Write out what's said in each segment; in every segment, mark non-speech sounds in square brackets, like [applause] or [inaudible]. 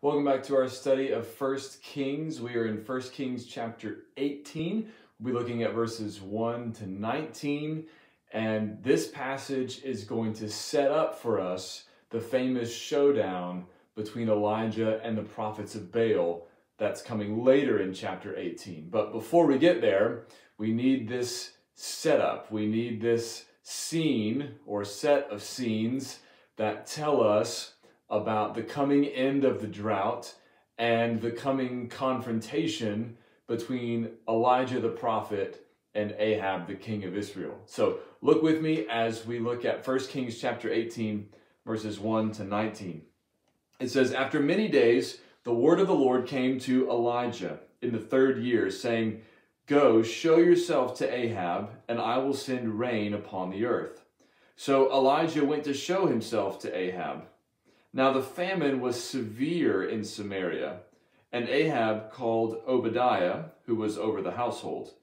Welcome back to our study of First Kings. We are in First Kings chapter 18. We'll be looking at verses 1 to 19. And this passage is going to set up for us the famous showdown between Elijah and the prophets of Baal that's coming later in chapter 18. But before we get there, we need this setup. We need this scene or set of scenes that tell us about the coming end of the drought and the coming confrontation between Elijah the prophet and Ahab the king of Israel. So look with me as we look at 1 Kings chapter 18 verses 1 to 19. It says, After many days, the word of the Lord came to Elijah in the third year, saying, Go, show yourself to Ahab, and I will send rain upon the earth. So Elijah went to show himself to Ahab. Now the famine was severe in Samaria, and Ahab called Obadiah, who was over the household.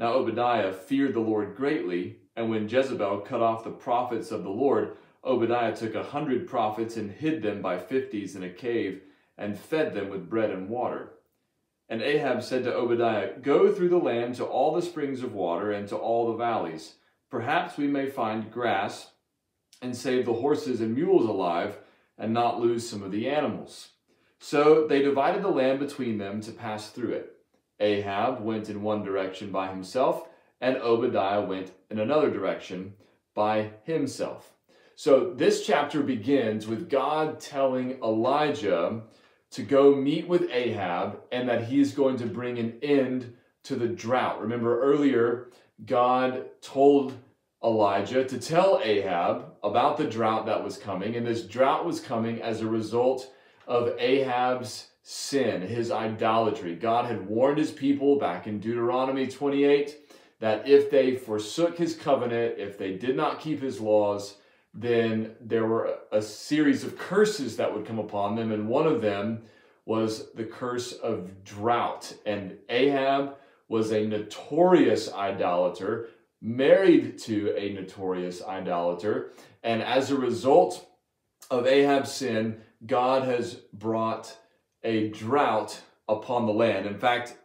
Now Obadiah feared the Lord greatly, and when Jezebel cut off the prophets of the Lord, Obadiah took a hundred prophets and hid them by fifties in a cave, and fed them with bread and water. And Ahab said to Obadiah, Go through the land to all the springs of water and to all the valleys. Perhaps we may find grass and save the horses and mules alive and not lose some of the animals. So they divided the land between them to pass through it. Ahab went in one direction by himself, and Obadiah went in another direction by himself. So this chapter begins with God telling Elijah to go meet with Ahab and that he is going to bring an end to the drought. Remember earlier, God told Elijah to tell Ahab about the drought that was coming, and this drought was coming as a result of Ahab's sin, his idolatry. God had warned his people back in Deuteronomy 28 that if they forsook his covenant, if they did not keep his laws, then there were a series of curses that would come upon them, and one of them was the curse of drought. And Ahab was a notorious idolater married to a notorious idolater. And as a result of Ahab's sin, God has brought a drought upon the land. In fact,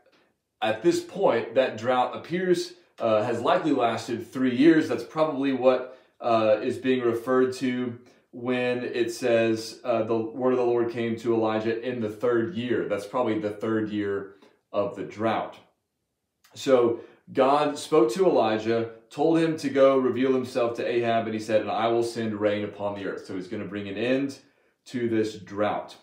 at this point, that drought appears uh, has likely lasted three years. That's probably what uh, is being referred to when it says uh, the word of the Lord came to Elijah in the third year. That's probably the third year of the drought. So God spoke to Elijah, told him to go reveal himself to Ahab, and he said, And I will send rain upon the earth. So he's going to bring an end to this drought.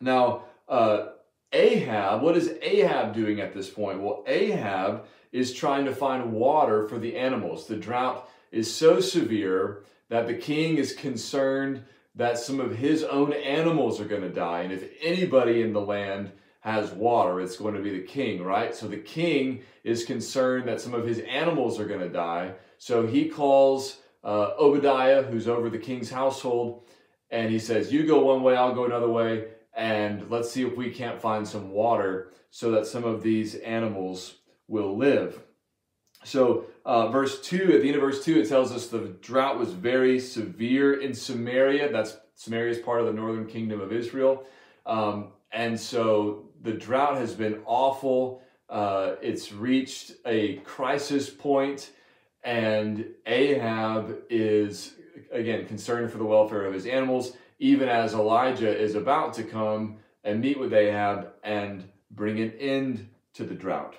Now, uh, Ahab, what is Ahab doing at this point? Well, Ahab is trying to find water for the animals. The drought is so severe that the king is concerned that some of his own animals are going to die. And if anybody in the land has water, it's going to be the king, right? So the king is concerned that some of his animals are going to die. So he calls uh, Obadiah, who's over the king's household, and he says, You go one way, I'll go another way, and let's see if we can't find some water so that some of these animals will live. So, uh, verse 2, at the end of verse 2, it tells us the drought was very severe in Samaria. That's Samaria is part of the northern kingdom of Israel. Um, and so the drought has been awful. Uh, it's reached a crisis point, and Ahab is, again, concerned for the welfare of his animals, even as Elijah is about to come and meet with Ahab and bring an end to the drought.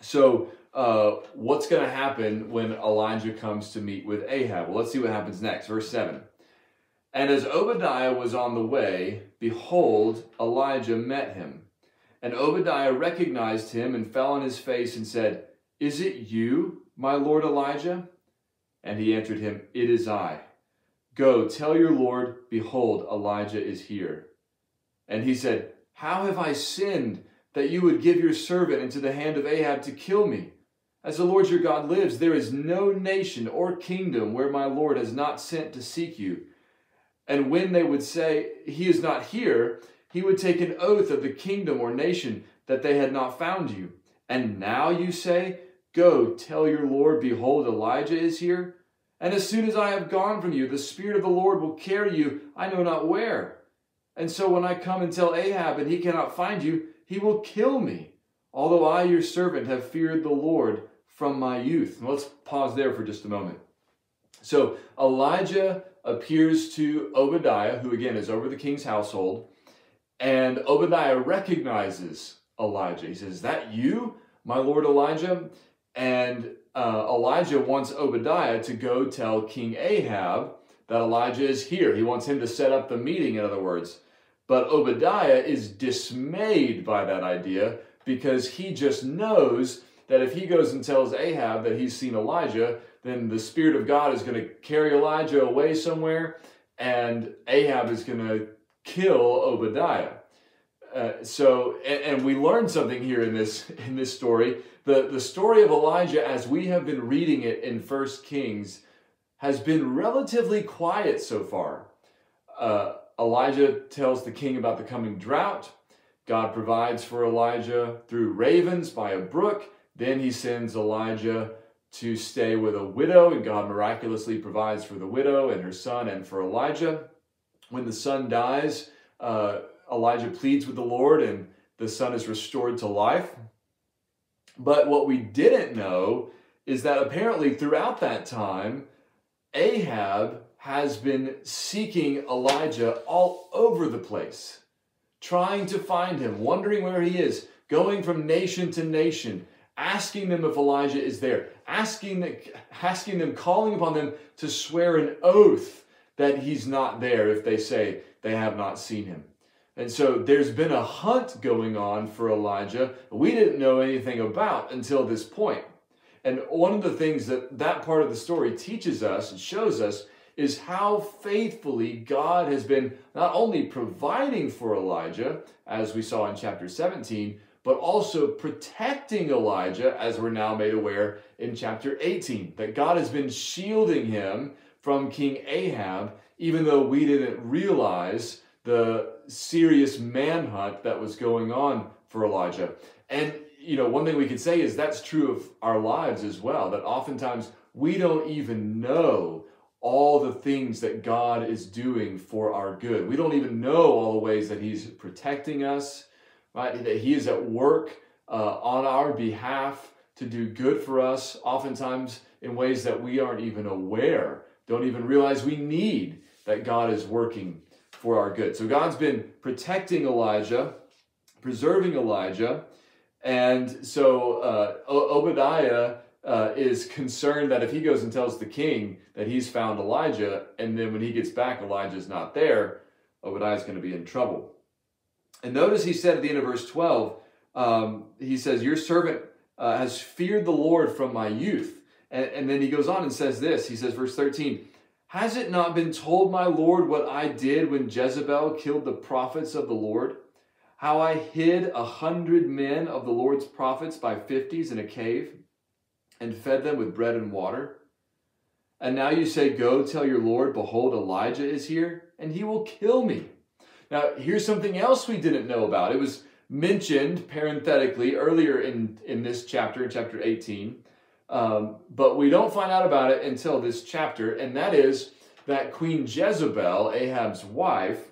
So, uh, what's going to happen when Elijah comes to meet with Ahab? Well, let's see what happens next. Verse 7. And as Obadiah was on the way, behold, Elijah met him. And Obadiah recognized him and fell on his face and said, Is it you, my lord Elijah? And he answered him, It is I. Go, tell your lord, behold, Elijah is here. And he said, How have I sinned that you would give your servant into the hand of Ahab to kill me? As the Lord your God lives, there is no nation or kingdom where my Lord has not sent to seek you. And when they would say, He is not here, he would take an oath of the kingdom or nation that they had not found you. And now you say, Go, tell your Lord, behold, Elijah is here. And as soon as I have gone from you, the Spirit of the Lord will carry you, I know not where. And so when I come and tell Ahab and he cannot find you, he will kill me, although I, your servant, have feared the Lord from my youth. Let's pause there for just a moment. So Elijah appears to Obadiah, who again is over the king's household, and Obadiah recognizes Elijah. He says, Is that you, my lord Elijah? And uh, Elijah wants Obadiah to go tell King Ahab that Elijah is here. He wants him to set up the meeting, in other words. But Obadiah is dismayed by that idea because he just knows that if he goes and tells Ahab that he's seen Elijah, then the Spirit of God is going to carry Elijah away somewhere, and Ahab is going to kill Obadiah. Uh, so, and, and, we learn something here in this in this story. The the story of Elijah, as we have been reading it in First Kings, has been relatively quiet so far. Uh, Elijah tells the king about the coming drought. God provides for Elijah through ravens by a brook. Then he sends Elijah to stay with a widow, and God miraculously provides for the widow and her son and for Elijah. When the son dies, uh, Elijah pleads with the Lord, and the son is restored to life. But what we didn't know is that apparently throughout that time, Ahab has been seeking Elijah all over the place, trying to find him, wondering where he is, going from nation to nation, asking them if Elijah is there, asking, asking them, calling upon them to swear an oath that he's not there if they say they have not seen him. And so there's been a hunt going on for Elijah we didn't know anything about until this point. And one of the things that that part of the story teaches us and shows us is how faithfully God has been not only providing for Elijah, as we saw in chapter 17, but also protecting Elijah, as we're now made aware in chapter 18, that God has been shielding him from King Ahab, even though we didn't realize the serious manhunt that was going on for Elijah. And, you know, one thing we could say is that's true of our lives as well, that oftentimes we don't even know all the things that God is doing for our good. We don't even know all the ways that He's protecting us right? That He is at work uh, on our behalf to do good for us, oftentimes in ways that we aren't even aware, don't even realize we need that God is working for our good. So God's been protecting Elijah, preserving Elijah, and so uh, Obadiah uh, is concerned that if he goes and tells the king that he's found Elijah, and then when he gets back, Elijah's not there, Obadiah's going to be in trouble. And notice he said at the end of verse 12, um, he says, Your servant uh, has feared the Lord from my youth. And, and then he goes on and says this He says, verse 13, Has it not been told my Lord what I did when Jezebel killed the prophets of the Lord? How I hid a hundred men of the Lord's prophets by fifties in a cave and fed them with bread and water? And now you say, Go tell your Lord, behold, Elijah is here, and he will kill me. Now, here's something else we didn't know about. It was mentioned parenthetically earlier in, in this chapter, in chapter 18, um, but we don't find out about it until this chapter, and that is that Queen Jezebel, Ahab's wife,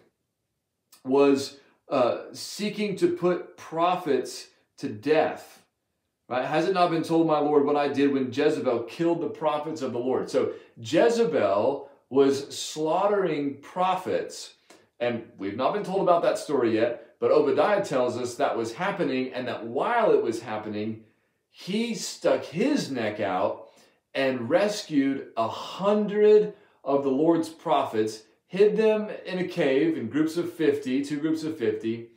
was uh, seeking to put prophets to death. Right? Has it not been told, my Lord, what I did when Jezebel killed the prophets of the Lord? So Jezebel was slaughtering prophets and we've not been told about that story yet, but Obadiah tells us that was happening and that while it was happening, he stuck his neck out and rescued a hundred of the Lord's prophets, hid them in a cave in groups of 50, two groups of 50,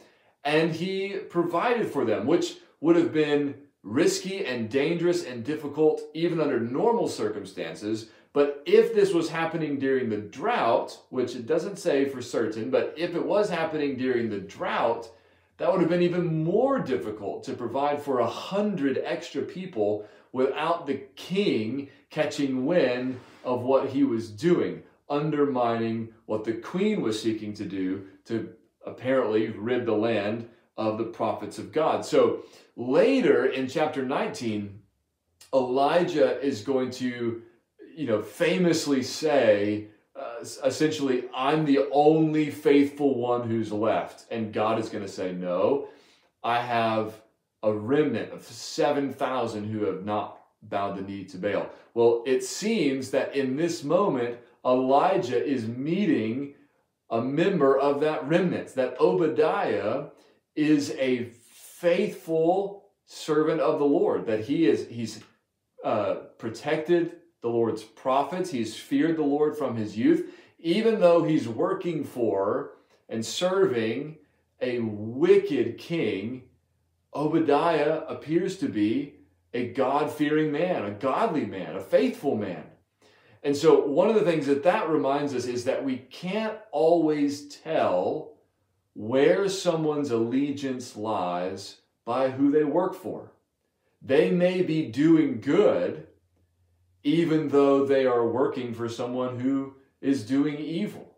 and he provided for them, which would have been risky and dangerous and difficult even under normal circumstances. But if this was happening during the drought, which it doesn't say for certain, but if it was happening during the drought, that would have been even more difficult to provide for a hundred extra people without the king catching wind of what he was doing, undermining what the queen was seeking to do to apparently rid the land of the prophets of God. So later in chapter 19, Elijah is going to you know, famously say uh, essentially, I'm the only faithful one who's left. And God is going to say, No, I have a remnant of 7,000 who have not bowed the knee to Baal. Well, it seems that in this moment, Elijah is meeting a member of that remnant, that Obadiah is a faithful servant of the Lord, that he is, he's uh, protected the Lord's prophets. He's feared the Lord from his youth, even though he's working for and serving a wicked king. Obadiah appears to be a God fearing man, a godly man, a faithful man. And so, one of the things that that reminds us is that we can't always tell where someone's allegiance lies by who they work for. They may be doing good, even though they are working for someone who is doing evil.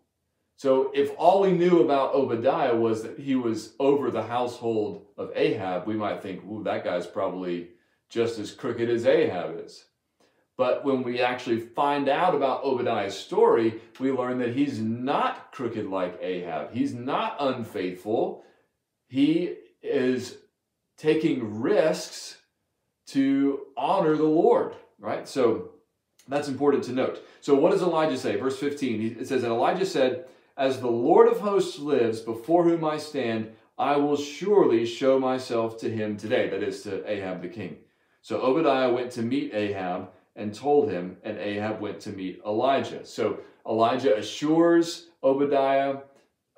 So if all we knew about Obadiah was that he was over the household of Ahab, we might think, ooh, that guy's probably just as crooked as Ahab is. But when we actually find out about Obadiah's story, we learn that he's not crooked like Ahab. He's not unfaithful. He is taking risks to honor the Lord, right? So that's important to note. So, what does Elijah say? Verse 15, it says, And Elijah said, As the Lord of hosts lives, before whom I stand, I will surely show myself to him today. That is to Ahab the king. So Obadiah went to meet Ahab and told him, and Ahab went to meet Elijah. So Elijah assures Obadiah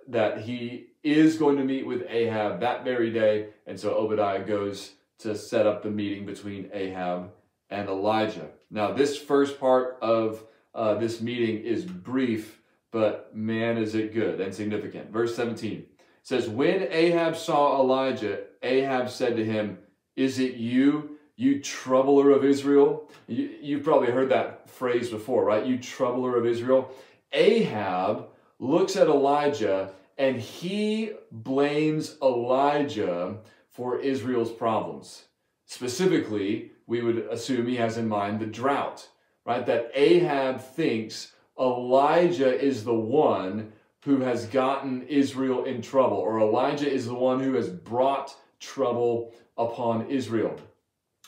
that he is going to meet with Ahab that very day. And so Obadiah goes to set up the meeting between Ahab and Elijah. Now, this first part of uh, this meeting is brief, but man, is it good and significant. Verse 17 says, When Ahab saw Elijah, Ahab said to him, Is it you, you troubler of Israel? You, you've probably heard that phrase before, right? You troubler of Israel. Ahab looks at Elijah and he blames Elijah for Israel's problems. Specifically, we would assume he has in mind the drought, right? That Ahab thinks Elijah is the one who has gotten Israel in trouble, or Elijah is the one who has brought trouble upon Israel.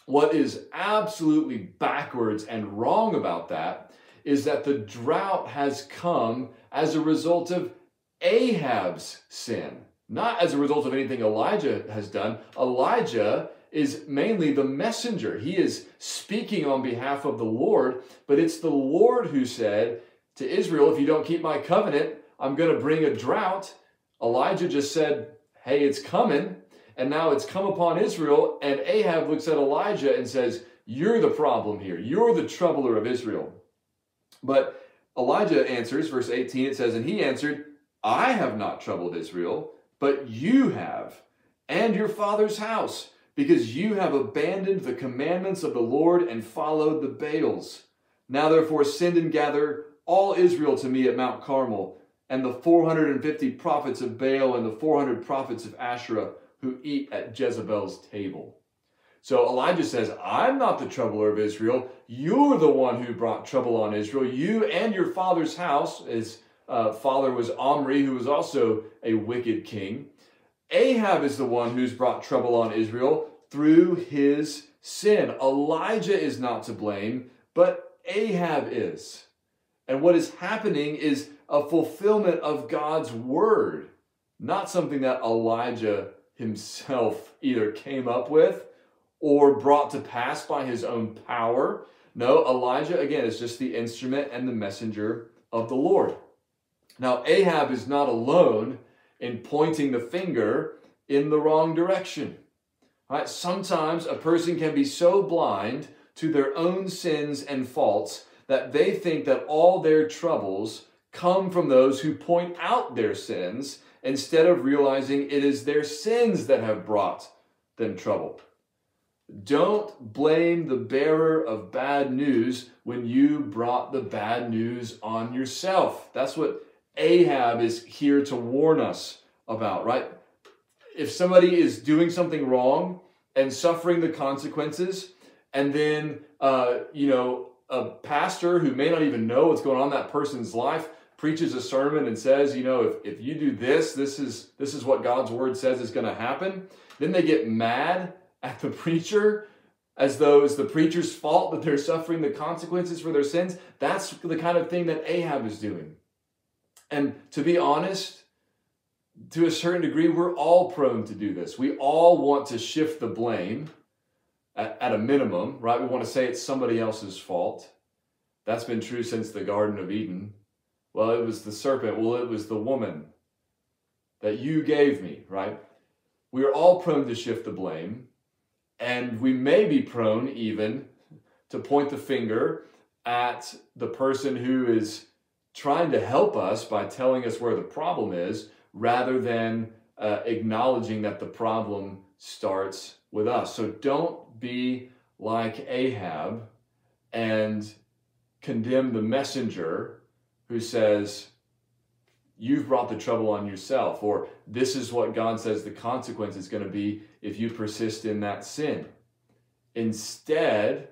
What is absolutely backwards and wrong about that is that the drought has come as a result of Ahab's sin, not as a result of anything Elijah has done. Elijah is mainly the messenger. He is speaking on behalf of the Lord, but it's the Lord who said to Israel, If you don't keep my covenant, I'm going to bring a drought. Elijah just said, Hey, it's coming. And now it's come upon Israel. And Ahab looks at Elijah and says, You're the problem here. You're the troubler of Israel. But Elijah answers, verse 18, it says, And he answered, I have not troubled Israel, but you have, and your father's house, because you have abandoned the commandments of the Lord and followed the Baals. Now therefore send and gather all Israel to me at Mount Carmel, and the 450 prophets of Baal and the 400 prophets of Asherah who eat at Jezebel's table. So Elijah says, I'm not the troubler of Israel. You're the one who brought trouble on Israel. You and your father's house, his uh, father was Omri, who was also a wicked king. Ahab is the one who's brought trouble on Israel through his sin. Elijah is not to blame, but Ahab is. And what is happening is a fulfillment of God's word, not something that Elijah himself [laughs] either came up with or brought to pass by his own power. No, Elijah, again, is just the instrument and the messenger of the Lord. Now, Ahab is not alone in pointing the finger in the wrong direction. Right? Sometimes a person can be so blind to their own sins and faults that they think that all their troubles come from those who point out their sins instead of realizing it is their sins that have brought them trouble. Don't blame the bearer of bad news when you brought the bad news on yourself. That's what Ahab is here to warn us about, right? If somebody is doing something wrong and suffering the consequences, and then, uh, you know, a pastor who may not even know what's going on in that person's life preaches a sermon and says, you know, if, if you do this, this is this is what God's word says is going to happen. Then they get mad at the [laughs] preacher as though it's the preacher's fault that they're suffering the consequences for their sins. That's the kind of thing that Ahab is doing. And to be honest, to a certain degree, we're all prone to do this. We all want to shift the blame at, at a minimum, right? We want to say it's somebody else's fault. That's been true since the Garden of Eden. Well, it was the serpent. Well, it was the woman that you gave me, right? We are all prone to shift the blame, and we may be prone even to point the finger at the person who is trying to help us by telling us where the problem is rather than uh, acknowledging that the problem starts with us. So don't be like Ahab and condemn the messenger who says, You've brought the trouble on yourself, or this is what God says the consequence is going to be if you persist in that sin. Instead,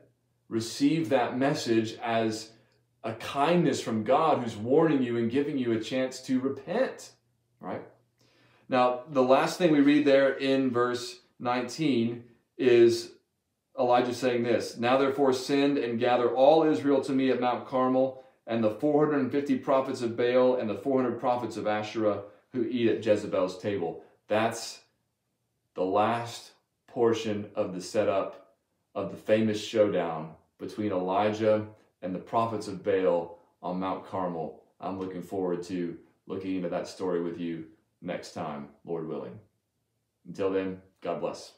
receive that message as a kindness from God who's warning you and giving you a chance to repent, right? Now, the last thing we read there in verse 19 is Elijah saying this Now therefore send and gather all Israel to me at Mount Carmel, and the 450 prophets of Baal and the 400 prophets of Asherah who eat at Jezebel's table. That's the last portion of the setup of the famous showdown between Elijah and the prophets of Baal on Mount Carmel. I'm looking forward to looking into that story with you next time, Lord willing. Until then, God bless.